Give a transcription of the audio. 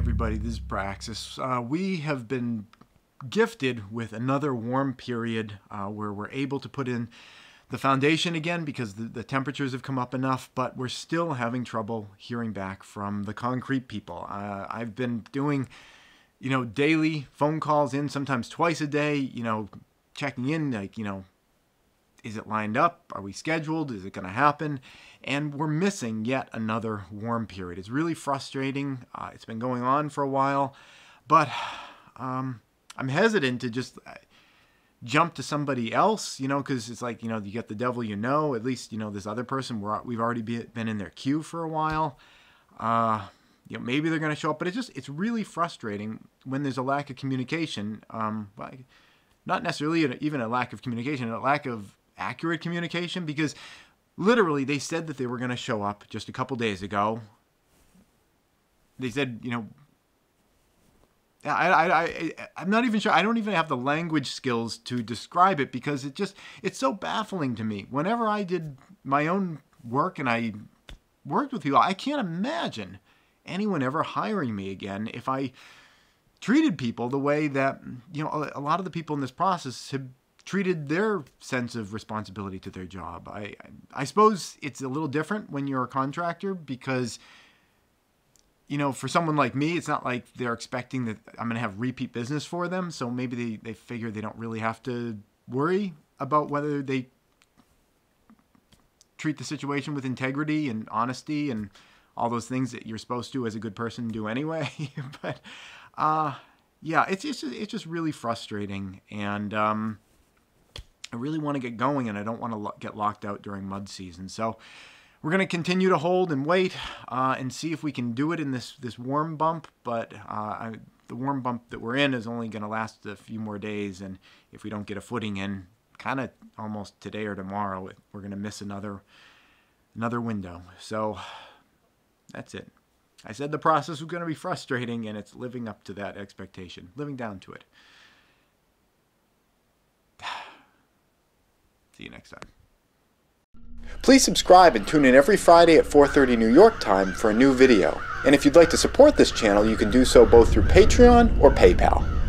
everybody, this is Praxis. Uh, we have been gifted with another warm period uh, where we're able to put in the foundation again because the, the, temperatures have come up enough, but we're still having trouble hearing back from the concrete people. Uh, I've been doing, you know, daily phone calls in, sometimes twice a day, you know, checking in, like, you know, is it lined up? Are we scheduled? Is it going to happen? And we're missing yet another warm period. It's really frustrating. Uh, it's been going on for a while, but um, I'm hesitant to just uh, jump to somebody else, you know, because it's like, you know, you get the devil you know. At least, you know, this other person, we're, we've already be, been in their queue for a while. Uh, you know, maybe they're going to show up, but it's just, it's really frustrating when there's a lack of communication. Um, not necessarily even a lack of communication, a lack of accurate communication because literally they said that they were going to show up just a couple days ago. They said, you know, I, I, I, I'm not even sure. I don't even have the language skills to describe it because it just, it's so baffling to me. Whenever I did my own work and I worked with people, I can't imagine anyone ever hiring me again if I treated people the way that, you know, a lot of the people in this process have treated their sense of responsibility to their job. I, I suppose it's a little different when you're a contractor because, you know, for someone like me, it's not like they're expecting that I'm going to have repeat business for them. So maybe they, they figure they don't really have to worry about whether they treat the situation with integrity and honesty and all those things that you're supposed to as a good person do anyway. but, uh, yeah, it's, it's, just, it's just really frustrating. And, um, I really want to get going and I don't want to lo- get locked out during mud season. So we're going to continue to hold and wait uh, and see if we can do it in this, this warm bump. But uh, I, the warm bump that we're in is only going to last a few more days. And if we don't get a footing in, kind of almost today or tomorrow, we're going to miss another another window. So that's it. I said the process was going to be frustrating, and it's living up to that expectation, living down to it. See you next time. Please subscribe and tune in every Friday at 4.30 New York time for a new video. And if you'd like to support this channel, you can do so both through Patreon or PayPal.